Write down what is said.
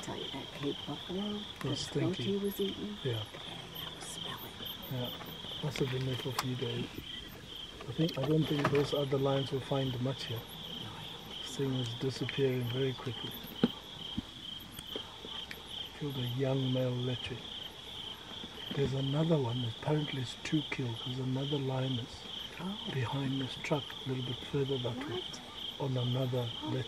tell you that Cape Buffalo, the Was he was eating, Yeah, that was smelling. yeah. Must have been there for a few days. I think I don't think those other lions will find much here. This thing is disappearing very quickly. Killed a young male leopard. There's another one. Apparently, it's two killed. There's another lioness Oh, behind this truck, a little bit further that way, on another oh, leopard.